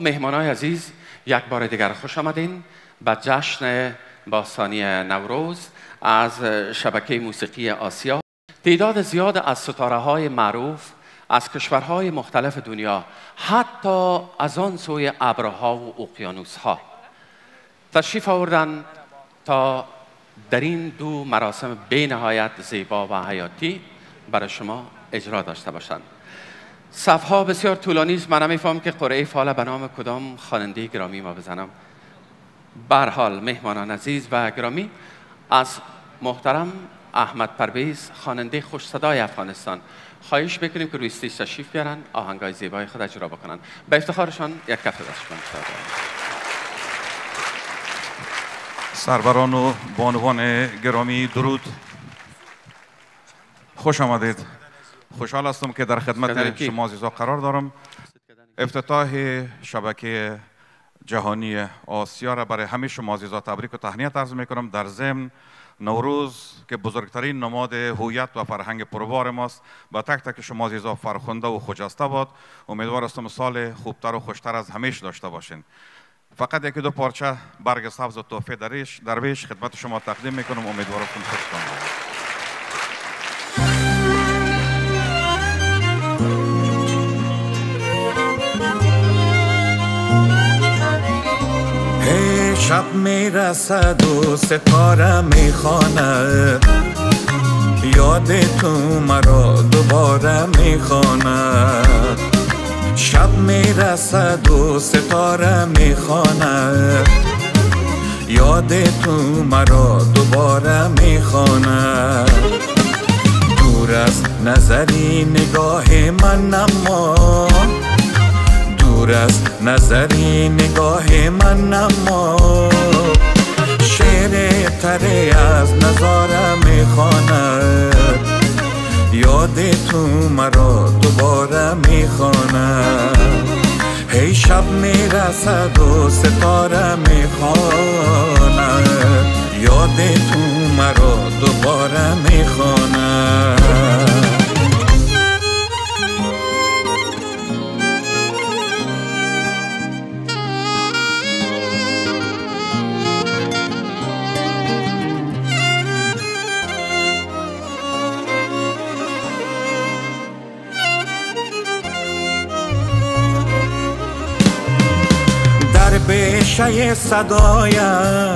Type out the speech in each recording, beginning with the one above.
مهمانای عزیز یک بار دیگر خوش آمدین به جشن باستانی نوروز از شبکه موسیقی آسیا. تعداد زیاد از ستاره های معروف از کشورهای مختلف دنیا حتی از آن سوی ابرها و اقیانوس ها تشریف آوردن تا در این دو مراسم به نهایت زیبا و حیاتی برای شما اجرا داشته باشند. صفها بسیار طولانی است. من نمیفهم که قرعه فال به نام کدام خواننده گرامی ما بزنم. بر حال مهمانان عزیز و گرامی از محترم احمد پرویز خواننده خوش صدای افغانستان. خواهش بکنیم که روی استیج تشریف بیارن آهنگای زیبای خود اجرا بکنن. به افتخارشان یک کف دست سروران و بانوان گرامی درود. خوش آمدید. خوشحال هستم که در خدمت شما عزیزا قرار دارم. افتتاح شبکه جهانی آسیا را برای همه شما عزیزا تبریک و تهنیت عرض می کنم در ضمن نوروز که بزرگترین نماد هویت و فرهنگ پروبار ماست. با تک تک شما عزیزا فرخنده و خجسته باد. امیدوار هستم سال خوبتر و خوشتر از همیش داشته باشین. فقط یکی دو پارچه برگ سبز و دریش درویش خدمت شما تقدیم می‌کنم. امیدوارم خوش شب می‌رسد و ستاره می‌خواند. یاد تو مرا دوباره می‌خواند. شب می‌رسد و ستاره می‌خواند. یاد تو مرا دوباره می‌خواند. دور از نظری نگاه من اما دور از نظری نگاه من اما شعر تره از نظاره می‌خواند. یاد تو مرا دوباره می‌خواند. هی شب می‌رسد و ستاره می‌خواند. یاد تو مرا دوباره می‌خواند. بشه صدایم.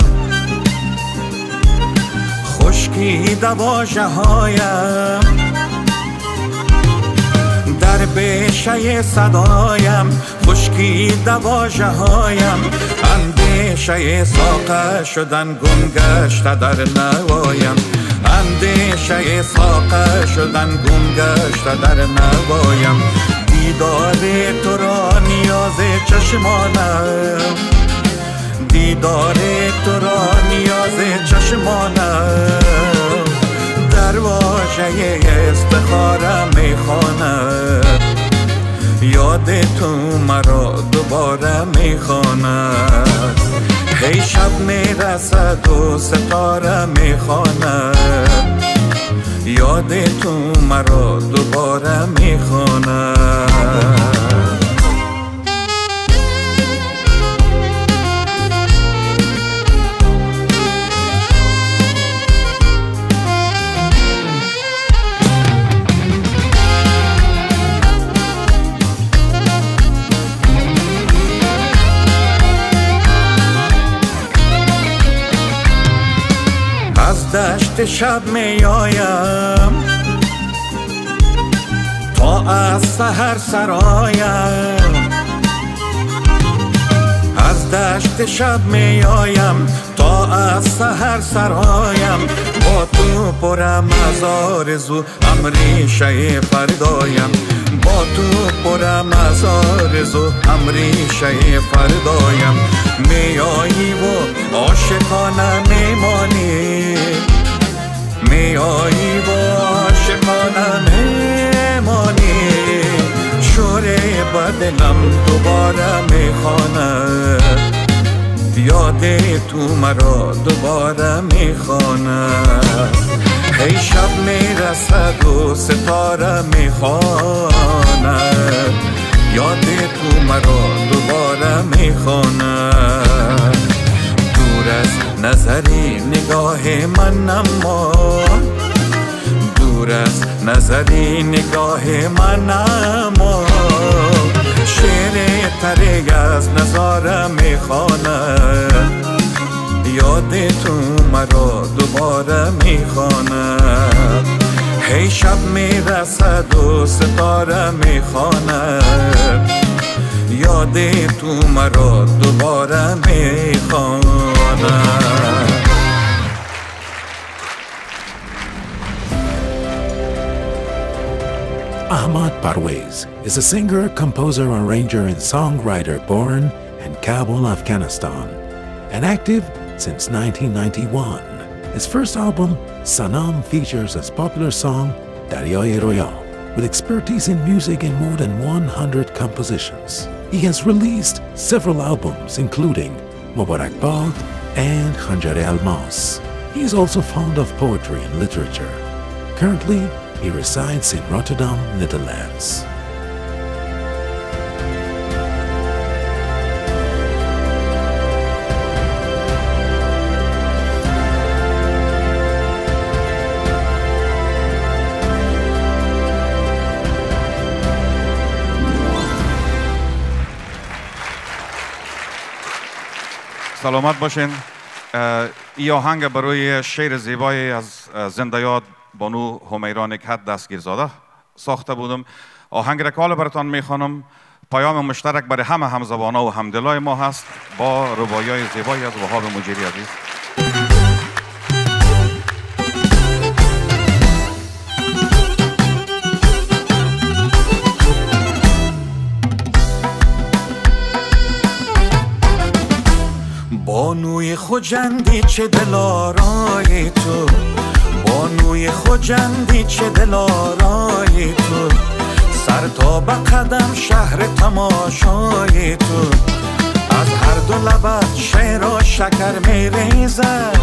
خشکی واژه هایم در بشه صدایم. خشکی واژه هایم اندیشه ساقه شدن گم گشته در نوایم. اندیشه ساقه شدن گم گشته در نوایم. دیدار تو را نیاز چشمانم. دیدار تو را نیاز چشمانم. در واژه استخاره می‌خواند یاد تو مرا دوباره می‌خواند هی شب می‌رسد و ستاره می‌خواند یاد تو مرا دوباره می‌خواند دشت شب می آیم تا از سهر سرایم از دشت شب می آیم تا از سهر سرایم تو پرم از آرزو امریشه فردایم. با تو پرم از آرزو امریشه فردایم. می آیی و عاشقانه میمانی. می آیی و عاشقانه میمانی. شوره بدنم دوباره می‌خواند یاد تو مرا دوباره می‌خواند. هی شب می‌رسد و ستاره می‌خواند. یاد تو مرا دوباره می‌خواند. دور از نظری نگاه من اما. دور از نظری نگاه من اما. شعر تریگ از نظاره می‌خواند یاد تو مرا دوباره می‌خواند هی شب می‌رسد و ستاره می‌خواند یاد تو مرا دوباره می‌خواند Ahmad Parwez is a singer, composer, arranger, and songwriter born in Kabul, Afghanistan, and active since 1991. His first album, Sanam, features his popular song Daryoye Royal, with expertise in music in more than 100 compositions. He has released several albums, including Mubarakbad and Khanjare Almas. He is also fond of poetry and literature. Currently, he resides in Rotterdam, Netherlands. سلامت باشین ای آهنگ برای شعر زیبایی از زنده یاد بانو همیران نکهت دستگیر زاده ساخته بودم. آهنگ رکال براتان می‌خوانم. پیام مشترک برای همه همزبانه و همدلای ما هست. با ربایی زیبایی از وهاب مجیری عزیز. بانوی خوجندی چه دلارای تو. بانوی خوجندی چه دلارای تو؟ سر تا به قدم شهر تماشای تو. از هر دو لبت شعر و شکر میریزد.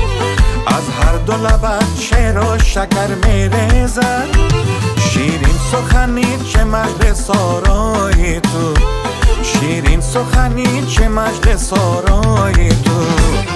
از هر دو لبت شعر و شکر میریزد. شیرین سخنی چه مجد سارای تو؟ شیرین سخنی چه مجد سارای تو؟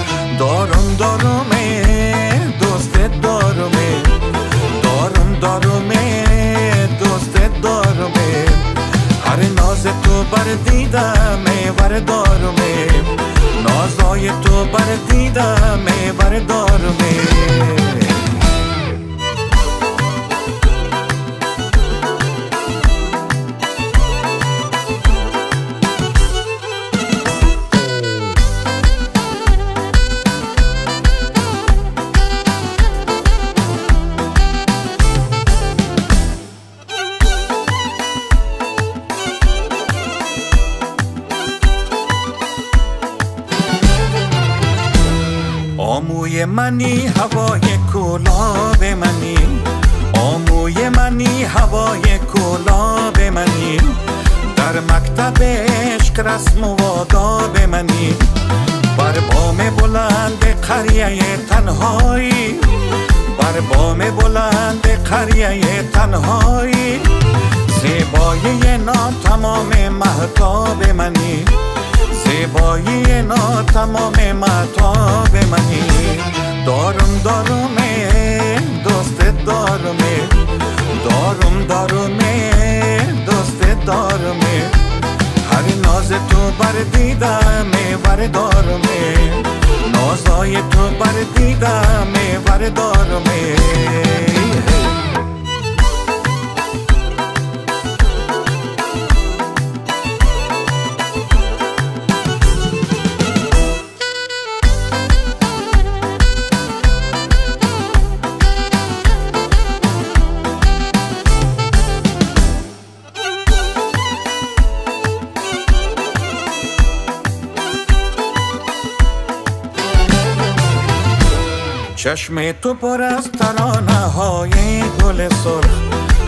چشم تو پر از ترانه های گل سرخ.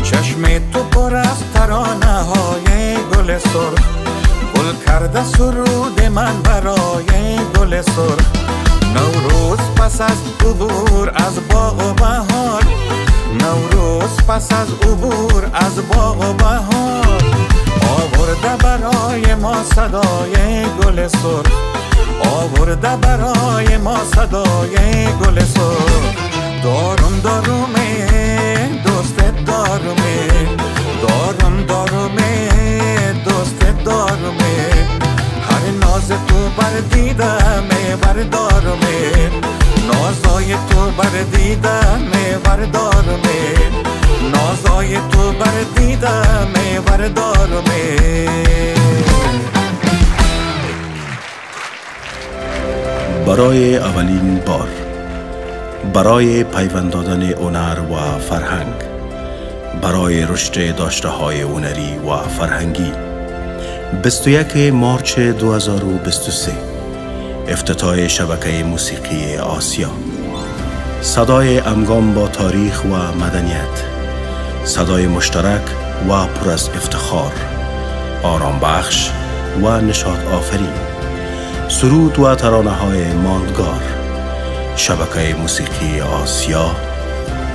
چشم تو پر از ترانه های گل سرخ. گل کرده سرود من برای گل سرخ. نوروز پس از عبور از باغ و بهار. نوروز پس از عبور از باغ و بهار. آورده برای ما صدای گل سرخ. آورده برای ما صدای گل سرخ دارم دارومه دوست دارومه دارم دارومه دوست دارومه هر ناز تو بر دیدمه بردارمه نازای تو بر دیدمه بردارمه نازای تو بر دیدمه بردارمه برای اولین بار برای پیوند دادن هنر و فرهنگ برای رشد داشته های هنری و فرهنگی. 21 مارچ 2023 افتتاح شبکه موسیقی آسیا. صدای امگام با تاریخ و مدنیت صدای مشترک و پر از افتخار آرام بخش و نشاط آفرین. سرود و ترانه های ماندگار. شبکه موسیقی آسیا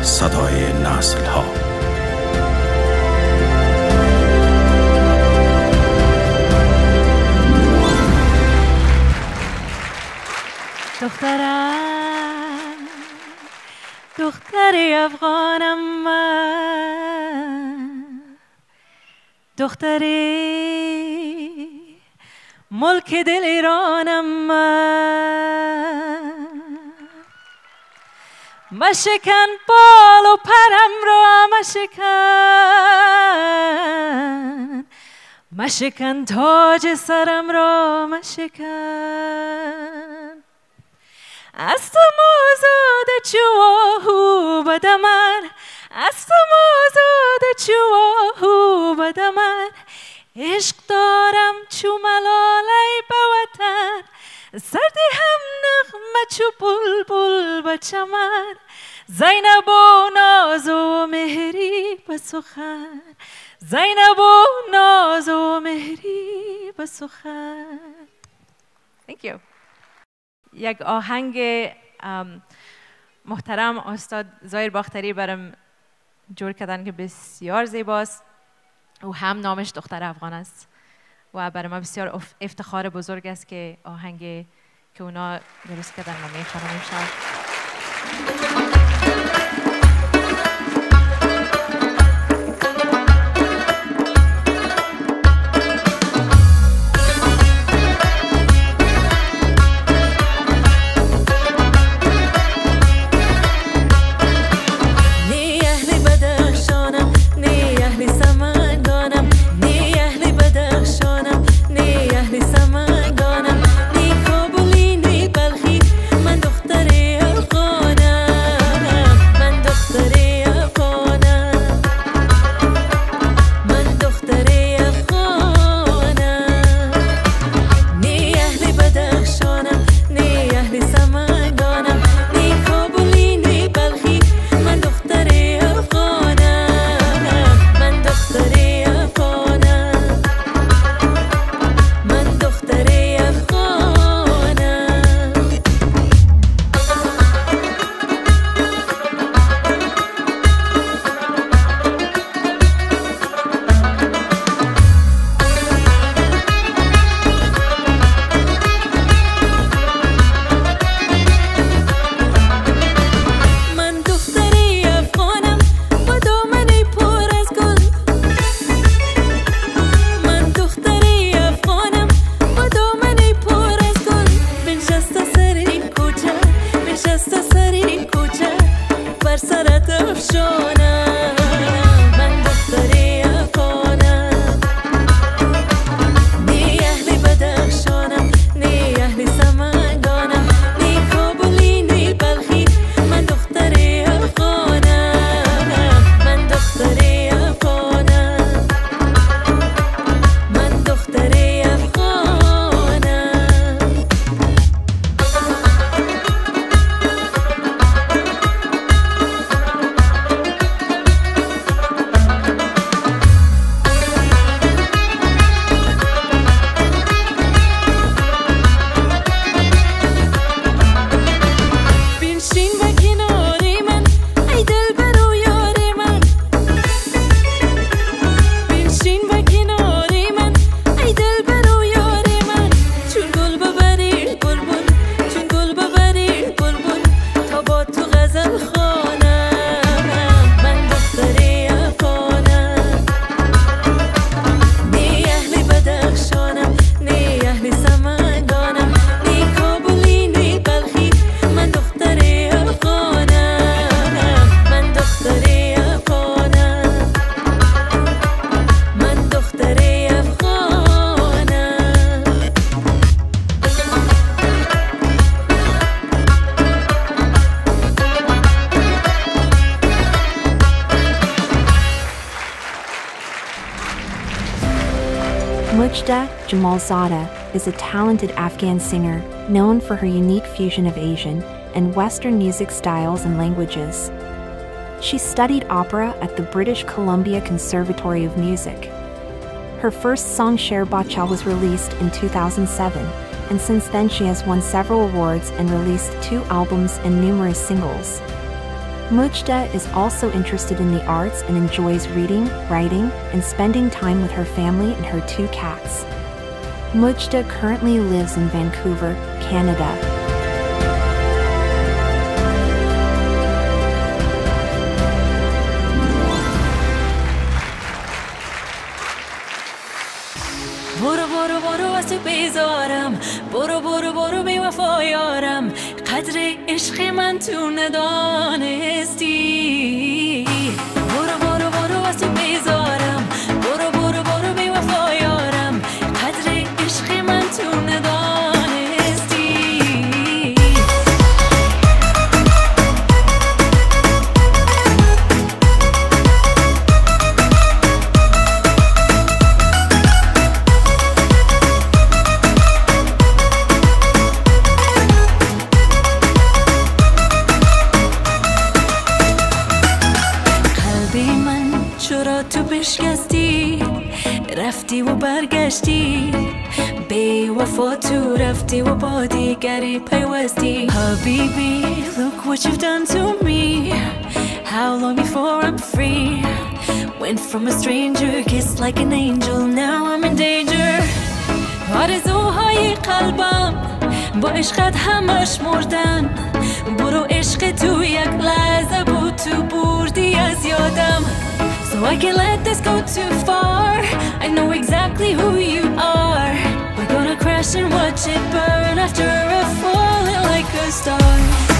صدای نسل ها. دخترم دختر افغانم من. دختری ملک دل ایرانم من. مشکن بال و پرم را مشکن مشکن تاج سرم را مشکن از تو موزود چوهو بدمن از تو موزود چوهو بدمن عشق دارم چو ملالی به وطن. سردی هم نغمه چو بل بل به چمن. زینب و ناز و مهری به سخن. زینب و ناز و مهری به سخن. Thank you. یک آهنگ محترم استاد زایر باختری برم جور کردن که بسیار زیباست. او هم نامش دختر افغان است و برای ما بسیار افتخار بزرگ است که آهنگ که اونا درست کردن ما می‌خوانم Mujda Jamalzada is a talented Afghan singer known for her unique fusion of Asian and Western music styles and languages. She studied opera at the British Columbia Conservatory of Music. Her first song Sher Bacha was released in 2007, and since then she has won several awards and released two albums and numerous singles. Mujda is also interested in the arts and enjoys reading, writing, and spending time with her family and her two cats. Mujda currently lives in Vancouver, Canada. Miwa foyoram. قدر عشق من تو ندانستی. رفتی و برگشتی. بی وفا تو رفتی و با دیگری پیوستی. حبیبی look what you've done to me. How long before I'm free. Went from a stranger kissed like an angel. Now I'm in danger. آرزوهای قلبم با عشقت همش مردن. برو عشق تو یک لحظه بود تو بردی از یادم. So I can't let this go too far. I know exactly who you are. We're gonna crash and watch it burn After a falling like a star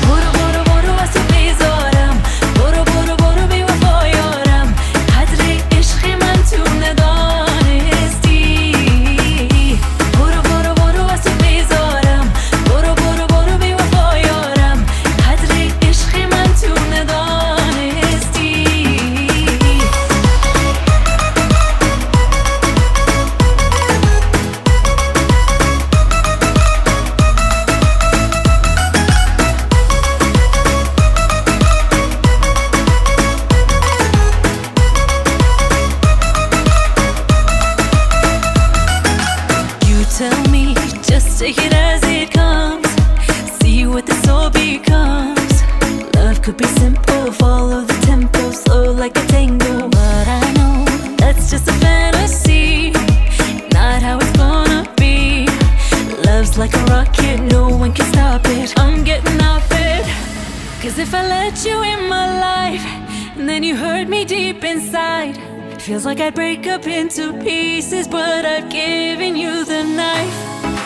if I let you in my life, and then you hurt me deep inside. It feels like I'd break up into pieces, but I've given you the knife.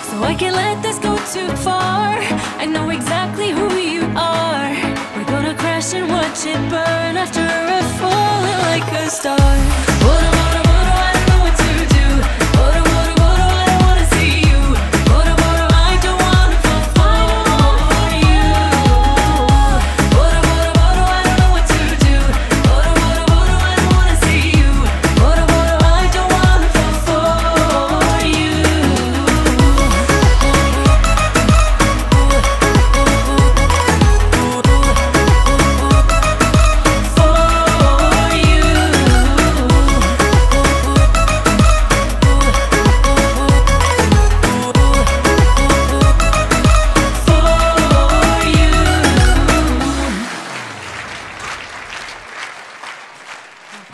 So I can't let this go too far. I know exactly who you are. We're gonna crash and watch it burn after a falling like a star.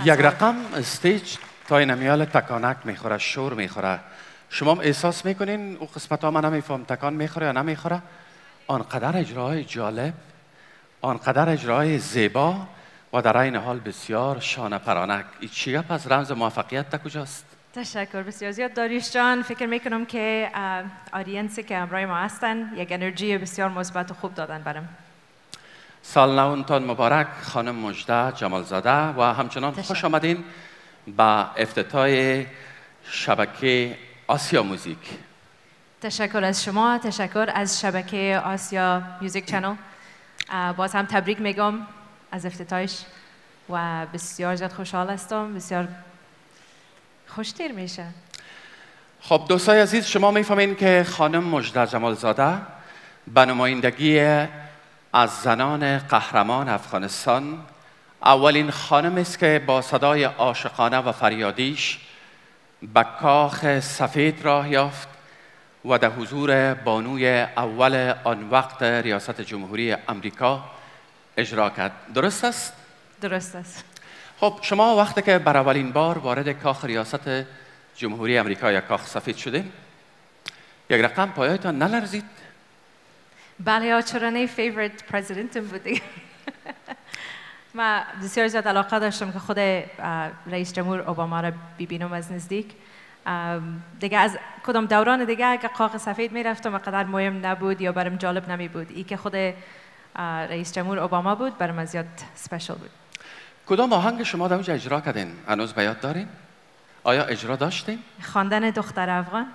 یک رقم استیج تا این میال تکانک می‌خوره شور می‌خوره. شما احساس می‌کنین او قسمت ها من نمیفهم تکان می‌خوره یا نمی‌خوره؟ آنقدر اجراهای جالب آنقدر اجراهای زیبا و در این حال بسیار شانه پرانک. چی پس رمز موفقیت تا کجاست؟ تشکر. بسیار زیاد. داریوش جان فکر می‌کنم که آدینسی که همراه ما هستن یک انرژی بسیار مثبت و خوب دادن برام. سال نوتان مبارک خانم مجده جمالزاده و همچنان خوش آمدین به افتتاح شبکه آسیا موزیک. تشکر از شما تشکر از شبکه آسیا میوزیک چنل. باز هم تبریک میگم از افتتاحش و بسیار زیاد خوشحال هستم بسیار خوشتیر میشه. خب دوستای عزیز شما می‌فهمین که خانم مجده جمالزاده به نمایندگی از زنان قهرمان افغانستان اولین خانم است که با صدای عاشقانه و فریادیش به کاخ سفید راه یافت و در حضور بانوی اول آن وقت ریاست جمهوری امریکا اجرا کرد. درست است؟ درست است. خب شما وقتی که بر اولین بار وارد کاخ ریاست جمهوری امریکا یا کاخ سفید شدین یک رقم پاهایتان نلرزید. بله چرا نه favorite president م بود دیگه ما بسیار زیاد علاقه داشتم که خود رئیس جمهور اوباما را ببینم از نزدیک. دیگه از کدام دوران دیگه اگه کاخ سفید می‌رفتم قدر مهم نبود یا برم جالب نمی بود ای که خود رئیس جمهور اوباما بود برم زیاد special بود. کدام آهنگ شما در اونجا اجرا کردین؟ هنوز بیاد دارین؟ آیا اجرا داشتین؟ خواندن دختر افغان.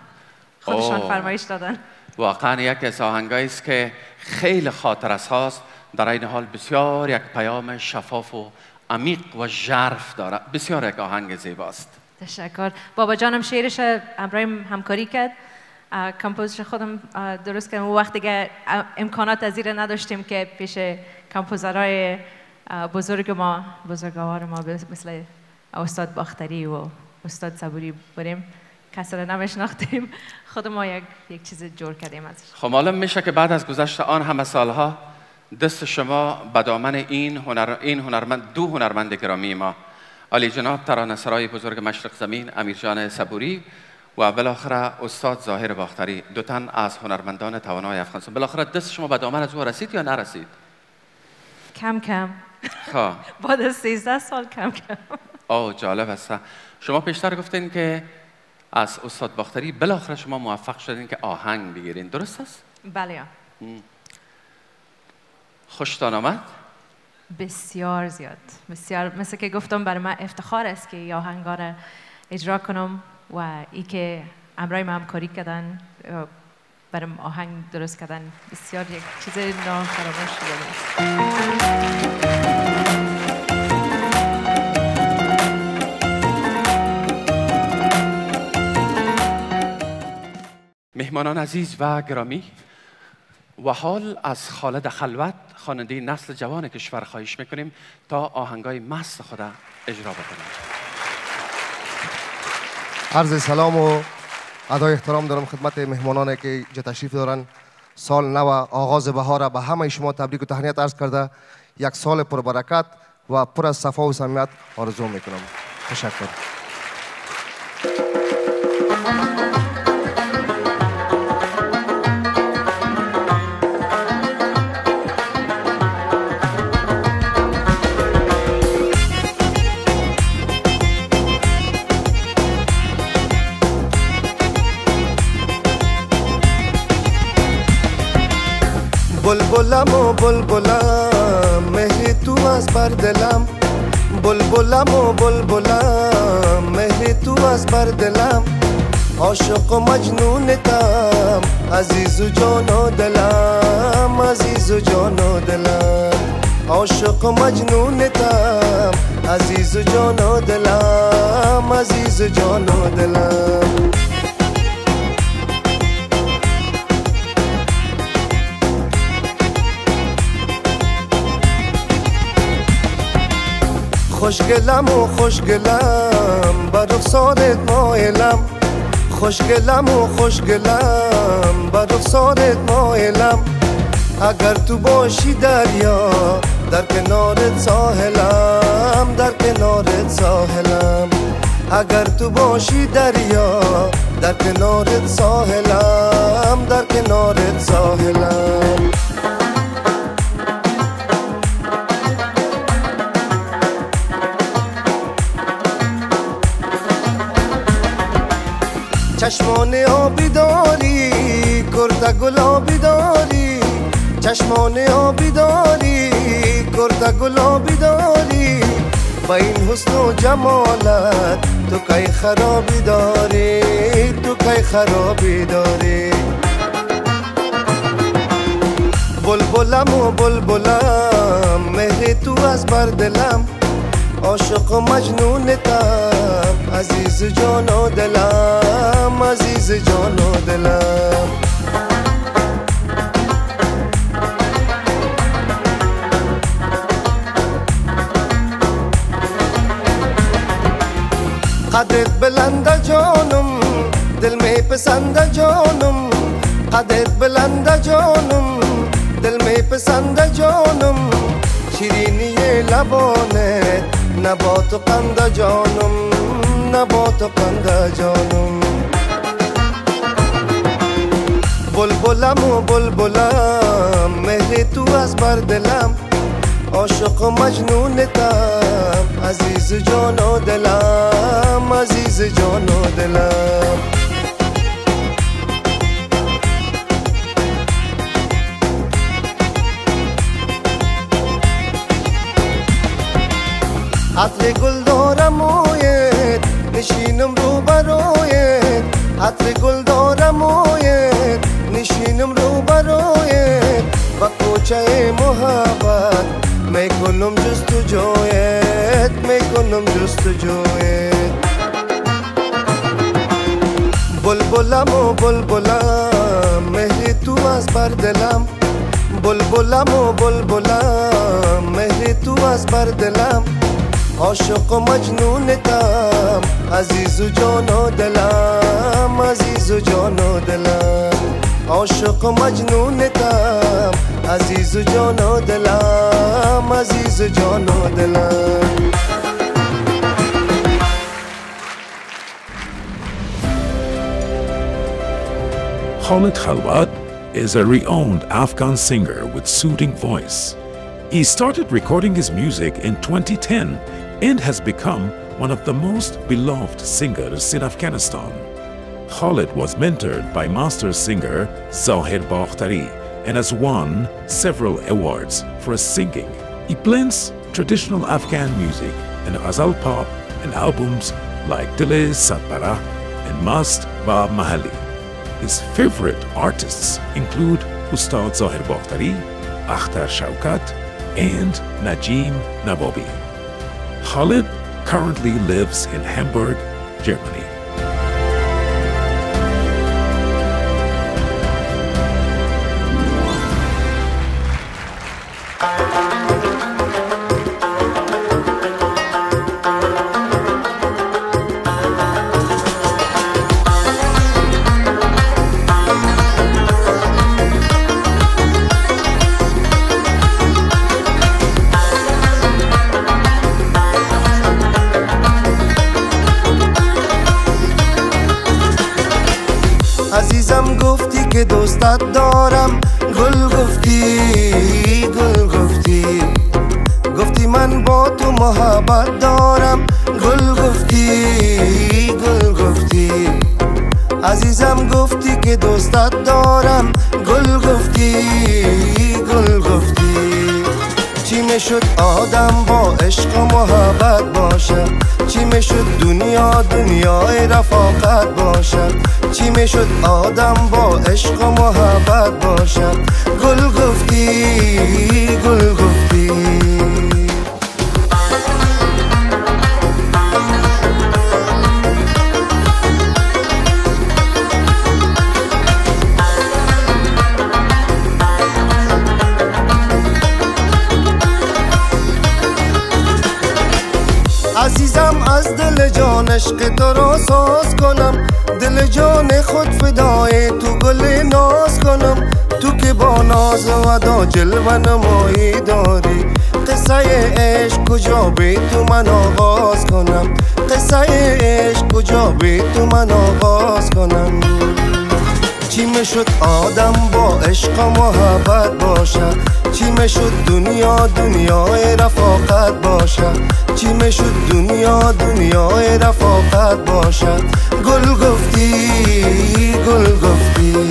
خودشان فرمایش دادن. واقعا یک از آهنگایی است که خیلی خاطر هاست. در این حال بسیار یک پیام شفاف و عمیق و ژرف داره بسیار یک آهنگ زیباست. تشکر. بابا جانم شعرش ابراهیم همکاری کرد. کمپوزش خودم درست کردم. وقت دیگه امکانات از نداشتیم که پیش کمپوزرهای بزرگ ما بزرگوار ما مثل استاد باختری و استاد صبوری بریم. کسی رو نمیشناختیم خود ما یک, یک چیز جور کردیم ازش. خب معلوم میشه که بعد از گذشت آن همه سالها دست شما به دامن این هنر این هنرمند دو هنرمند گرامی ما علی جناب ترانه سرای بزرگ مشرق زمین امیرجان صبوری و بالاخره استاد ظاهر باختری. دو تن از هنرمندان توانای افغانستان بالاخره دست شما به دامن از او رسید یا نرسید؟ کم کم. خب. بعد از 13 سال کم کم. آه جالب است. شما پیشتر گفتین که از استاد باختری بالاخره شما موفق شدین که آهنگ بگیرین. درست است بله. خوشتان آمد؟ بسیار زیاد. بسیار مثل که گفتم برای من افتخار است که این آهنگا را اجرا کنم و ای که امرای ما همکاری کردن برام آهنگ درست کردن بسیار یک چیز نافراموش مهمانان عزیز و گرامی و حال از خالد خلوت خواننده نسل جوان کشور خواهش می‌کنیم تا آهنگای مست خود اجرا بکنیم. عرض سلام و ادای احترام دارم خدمت مهمانانی که تشریف دارن. سال نو آغاز بهار به همه شما تبریک و تهنیت عرض کرده. یک سال پر برکت و پر از صفا و سمیت آرزو می‌کنم. تشکر. بلبلم و بلبلم مهری تو از بر دلم بلبلم و بلبلم مهری تو از بر دلم عاشق و مجنونتم عزیز و جان و دلم عزیز و جان و دلم عاشق و مجنونتم عزیز و جان و دلم عزیز و جان و دلم خوشگلم و خوشگلم بر رخسارت مایلم. خوشگلم و خوشگلم بر رخسارت مایلم. اگر تو باشی دریا در کنارت ساحلم در کنارت ساحلم. اگر تو باشی دریا در کنارت ساحلم در کنارت ساحلم. چشمان آبی داری کرد گلابی داری چشمان آبی داری کرد گلابی داری با این حسن و جمالت تو کای خرابی داری تو کای خرابی داری. بلبلم و بلبلم مهر تو از بر دلم. عاشق و مجنونتم عزیز جان و دلم عزیز جان و دلم. قدت بلند جانم دل می پسند جانم. قدت بلند جانم دل می پسند جانم. شیرینی لبانه نبات و قند جانم نبات و قند جانم بلبلم و بلبلم مهر تو از بر دلم عاشق و مجنونتم عزیز جان و دلم عزیز جان و دلم عطر گل دارم اویت نشینم رو برویت عطر گل دارم اویت نشینم رو برویت و کوچه محبت می‌کنم جست و جویت می‌کنم جست و جویت بلبلم و بلبلم مهر تو از عاشق و مجنونتم عزیز و جان و دلم عزیز و جان و دلم عاشق و مجنونتم عزیز و جان و دلم عزیز و جان و دلم Khalid Khalwat is a renowned Afghan singer with soothing voice. He started recording his music in 2010 and has become one of the most beloved singers in Afghanistan. Khalid was mentored by master singer Zahir Bakhtari and has won several awards for his singing. He blends traditional Afghan music and ghazal pop in albums like Dile Satbara and Mast Ba Mahali. His favorite artists include Ustad Zahir Bakhtari, Akhtar Shaukat, and Najim Nabobi. Khalid currently lives in Hamburg, Germany. دوستت دارم. گل گفتی گل گفتی. چی می‌شد آدم با عشق و محبت باشد چی می‌شد دنیا دنیای رفاقت باشد چی می‌شد آدم با عشق و محبت باشد گل گفتی گل گفتی. عشق تو را ساز کنم. دل جان خود فدای تو گل ناز کنم. تو که با ناز و ادا جلوه نمایی داری. قصه عشق کجا بی تو من آغاز کنم؟ قصه عشق کجا بی تو من آغاز کنم؟ چی می‌شد آدم با عشق و محبت باشد. چی می‌شد دنیا دنیای رفاقت باشد. چی می‌شد دنیا دنیای رفاقت باشد. گل گفتی گل گفتی.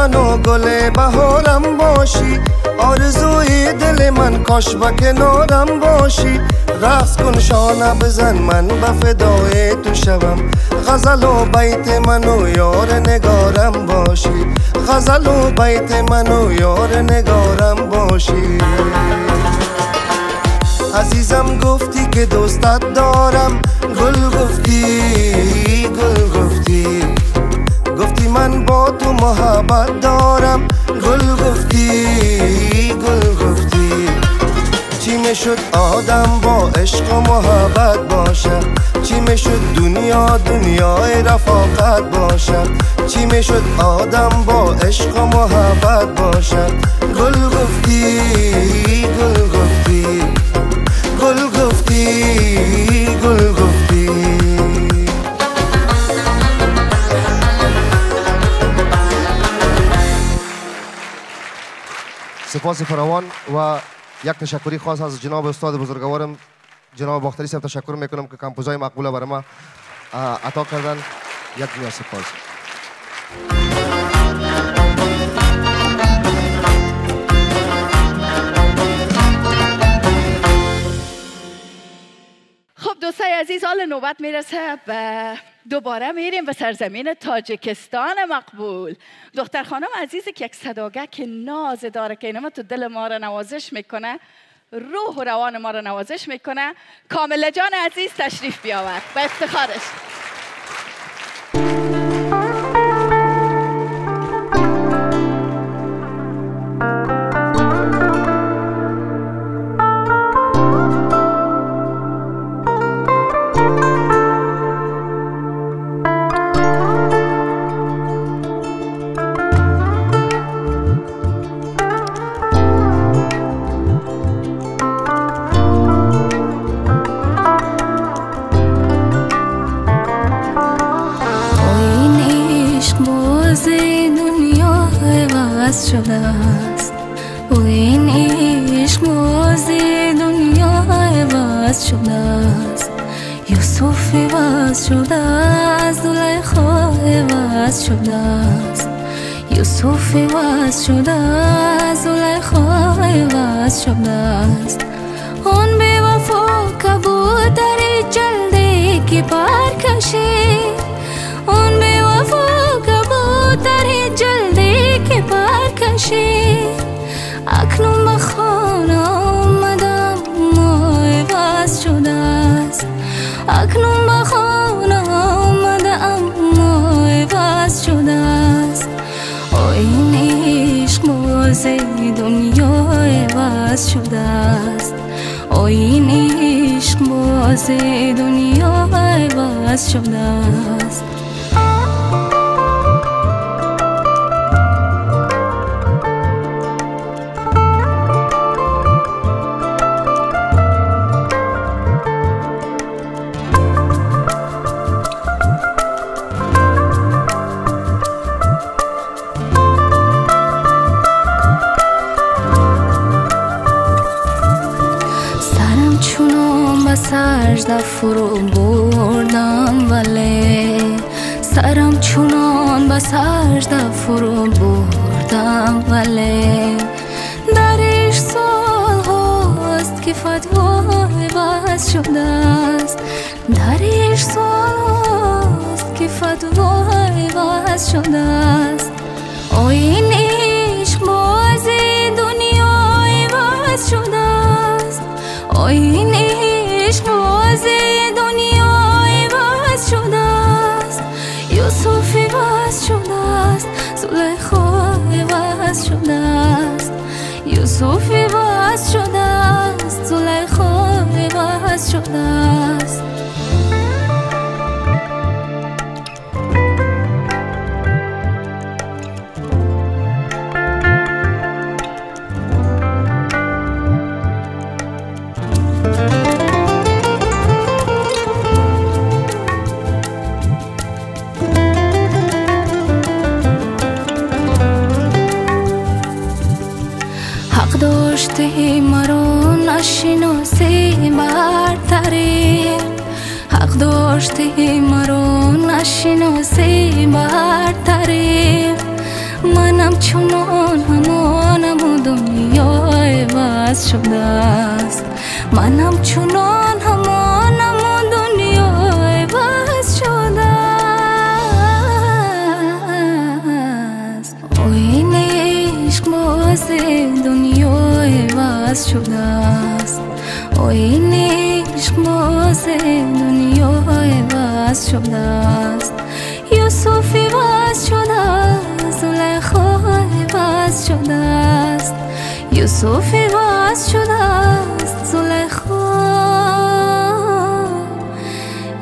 نفسم عشق من و گل بهارم باشی آرزوی دل من کاش با کنارم باشی. رقص کن شانه بزن من به فدای تو شوم. غزل و بیت من و یار نگارم باشی. غزل و بیت من و یار نگارم باشی. عزیزم گفتی که دوستت دارم. گل گفتی گل من با تو محبت دارم. گل گفتی گل گفتی. چی می‌شد آدم با عشق و محبت باشد چی می‌شد دنیا دنیای رفاقت باشد چی می‌شد آدم با عشق و محبت باشد گل گفتی گل گفتی. گل گفتی گل سپاس فراوان و یک تشکری خاص از جناب استاد بزرگوارم جناب باختری صاحب تشکر می‌کنم که کمپوزای مقبوله برای ما عطا کردن. یک دنیا سپاس. خب دوستای عزیز حال نوبت می‌رسه به دوباره میریم به سرزمین تاجکستان مقبول. دختر خانم عزیزی که یک صداگه که ناز داره که اینما تو دل ما را نوازش می‌کنه روح و روان ما را نوازش می‌کنه. کامل جان عزیز تشریف بیاورد به افتخارش. شده است و این عشق باز دنیا عوض شده است یوسف عوض شده است زلیخا عوض شده است یوسف عوض شده است زلیخا عوض شده است اون به وفا کبوتر جلدی که پر کشید اون به وفا کبوتر جلدی که پر کشید اکنون به خانه آمدم ما عوض شده است. اکنون به خانه آمده اما عوض شده است. این عشق باز دنیا عوض شده است. این عشق باز دنیا عوض شده است. фурӯ бурдам вале сарам чунон ба сажда фурӯ бурдам вале дариш солҳост ки фатвои ваз шудааст дариш солҳост ки фатвои ваз шудааст оин ишқ бози дунёи ваз шудааст оин ишқ عشق بازی دنیای بس شده است یوسفی بس شده است زلیخا بس شده است یوسفی بس شده است زلیخا بس شده است фотиҳи маро нашиносӣ бартарӣ. ҳақ доштиҳи маро нашиносӣ бартарӣ. манам чунон ҳамонаму дунёе ваз шудааст манам чунон عوض شده است. آین عشق باز دنیا عوض شده است. یوسف عوض شده است. زلیخا عوض شده است. یوسف عوض شده است. زلیخا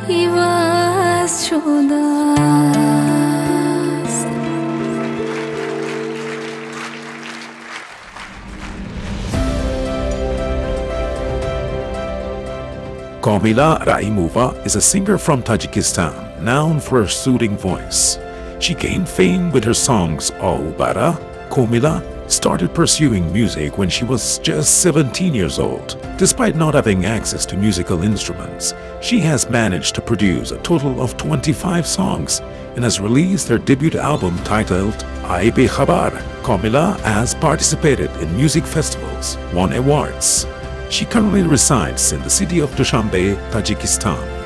عوض شده است Komila Raimova is a singer from Tajikistan, known for her soothing voice. She gained fame with her songs All Komila started pursuing music when she was just 17 years old. Despite not having access to musical instruments, she has managed to produce a total of 25 songs and has released her debut album titled Aibe Khabar. Komila has participated in music festivals, won awards, she currently resides in the city of Dushanbe, Tajikistan.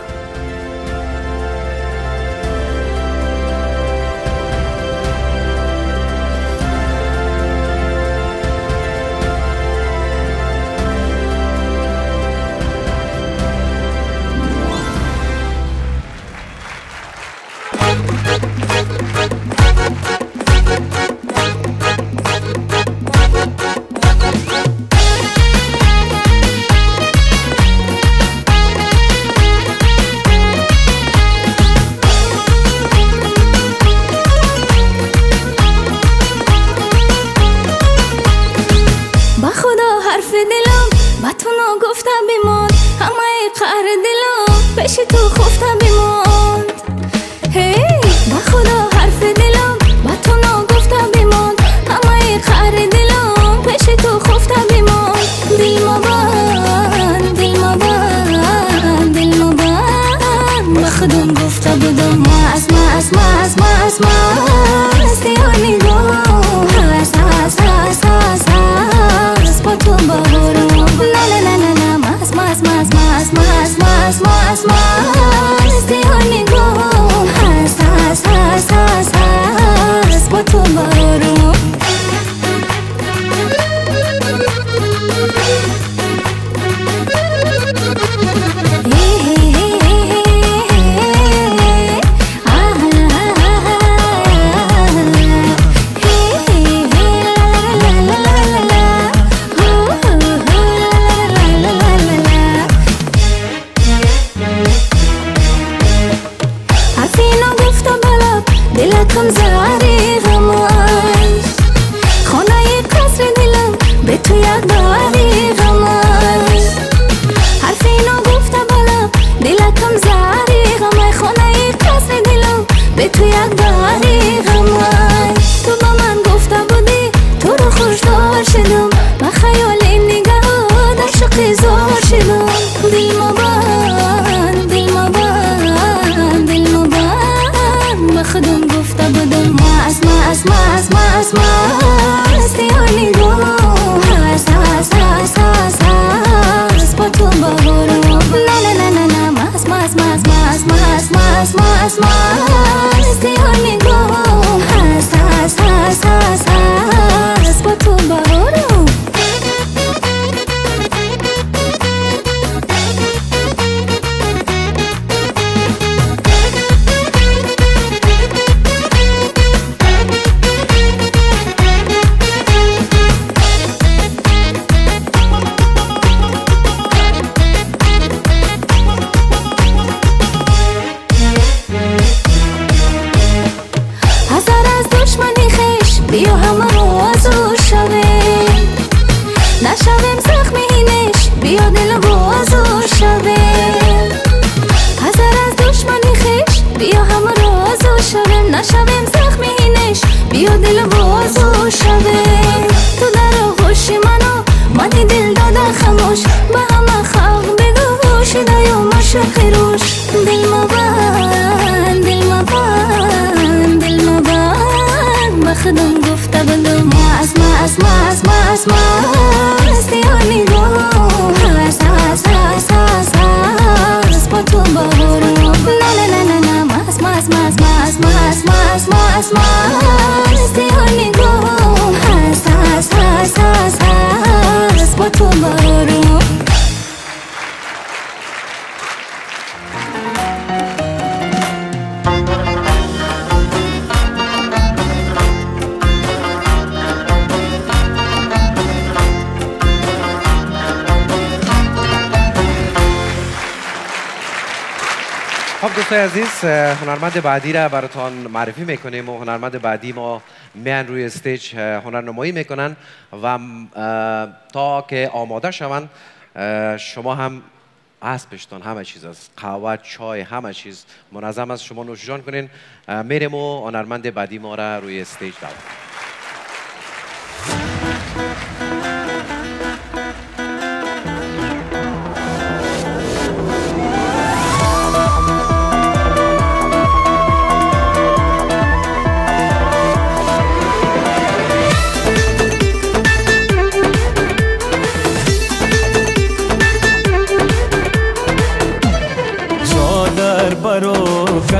That's my دوستای عزیز هنرمند بعدی را براتان معرفی می‌کنیم و هنرمند بعدی ما میان روی stage هنرنمایی می‌کنن و تا که آماده شوند شما هم اسبشتان همه چیز است قهوه چای همه چیز. منظم است شما نوشجان کنین. میریم و هنرمند بعدی ما را روی stage دعوت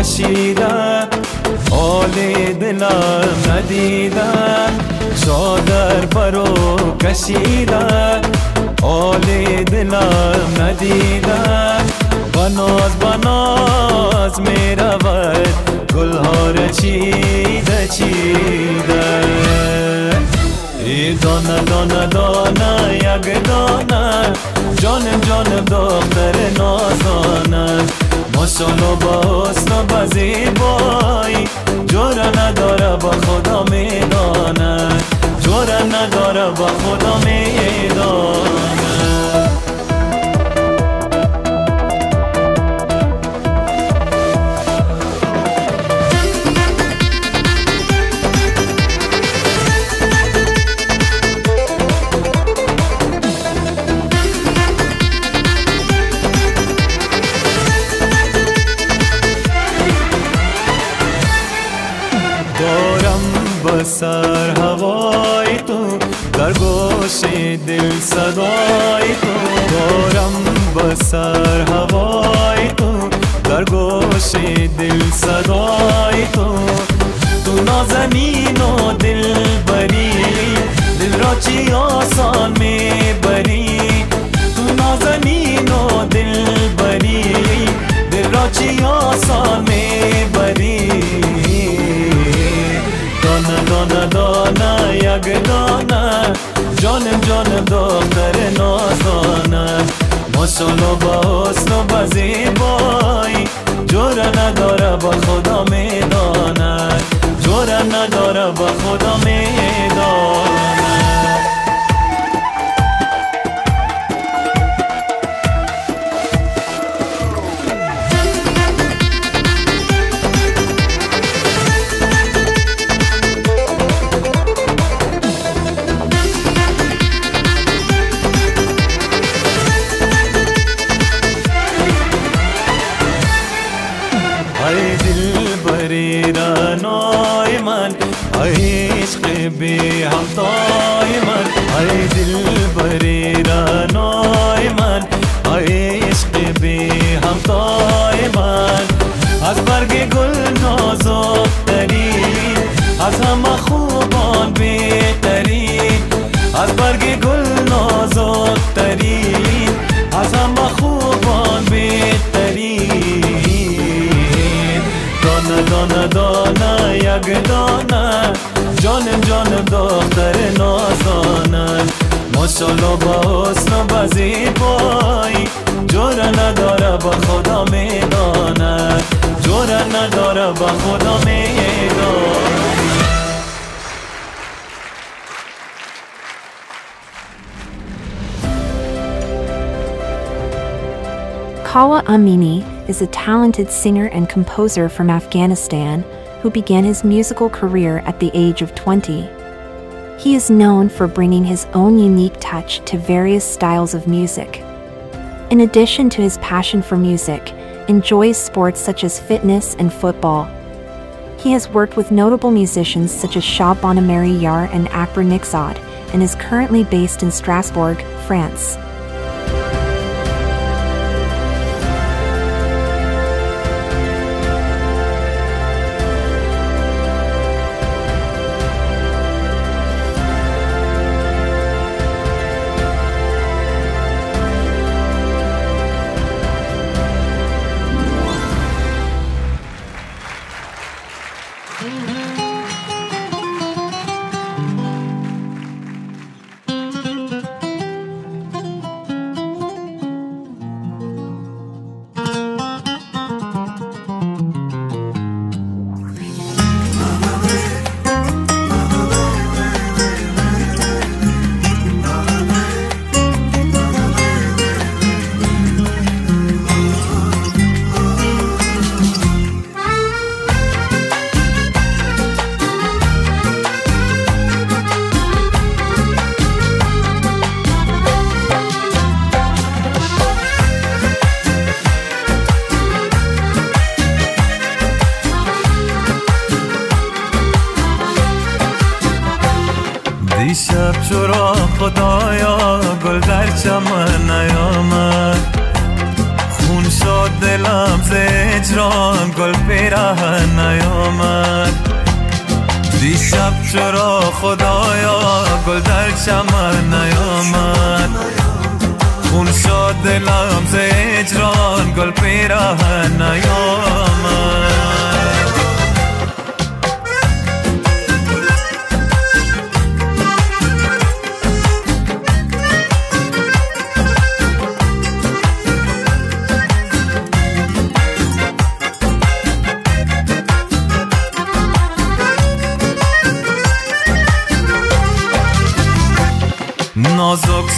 کشیدن حال دلم ندیدن چادر برو کشیدن حال دلم ندیدن بناز بناز می رود گلها را چیده چیده. دانه دانه دانه یک دانه جانم جانم دختر نازانه ماشالله با حسن و با زیبایی جوره نداره با خدا میدانه جوره نداره با خدا میدانه آسان بری تو نازنین و دل بری دل را چی آسان بری دانه دانه یک دانه جانم جانم دختر نازانه ماشالله با حسن و با زیبایی. جوره با خدا میدانه جوره نداره با خدا میدانه 好多。ماشالله با حسن و با زیبایی جوره نداره با خدا میدانه جوره نداره با خدا میدانه Kawa Amini is a talented singer and composer from Afghanistan who began his musical career at the age of 20. He is known for bringing his own unique touch to various styles of music. In addition to his passion for music, enjoys sports such as fitness and football. He has worked with notable musicians such as Shah Bonameri Yar and Akbar Nixad, and is currently based in Strasbourg, France. گل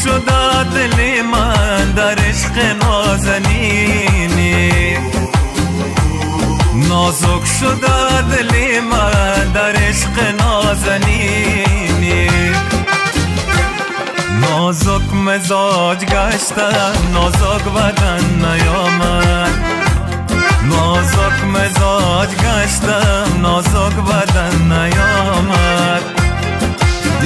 شده دل من در عشق نازنینی. نازک شده دل من در عشق نازنینی. نازک مزاج گشتم نازک بدن نیامد. نازک مزاج گشتم نازک بدن نیامد.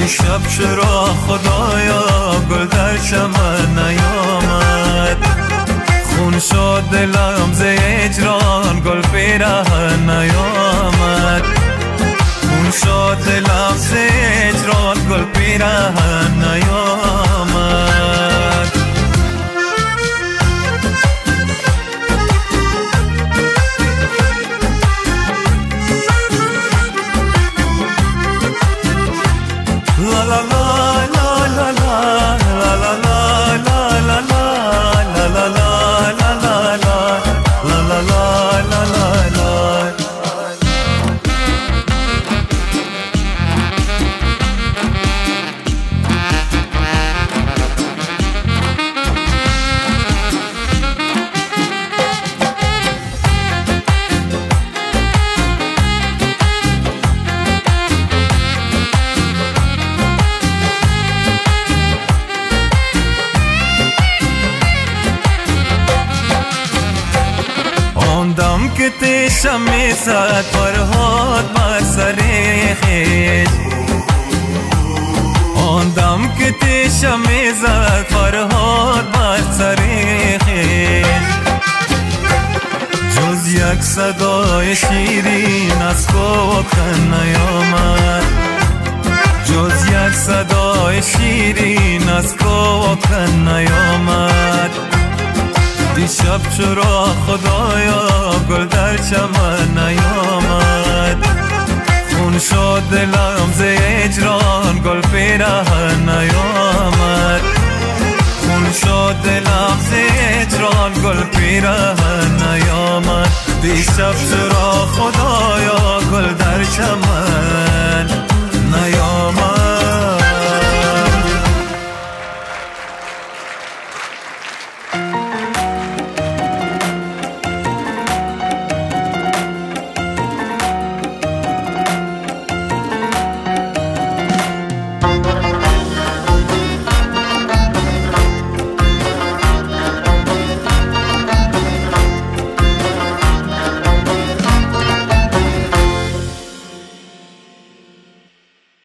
دیشب چرا خدایا گل در چمن نیامد؟ خون شد دلم ز اجران گل پیرهن نیامد. خون شد دلم ز اجران گل پیرهن نیامد. که شمی زد فرهاد بر سر خیش. آن دم که شمی زد فرهاد بر سر خیش. جز یک صدای شیرین از کوکن نیامد. جز یک صدای شیرین از کوکن نیامد. دیشب چرا خدایا گل در چمن نیامد؟ خون شد دلم ز اجران گل پیرهن نیامد. خون شد دلم ز اجران گل پیرهن نیامد. دیشب چرا خدایا گل در چمن نیامد؟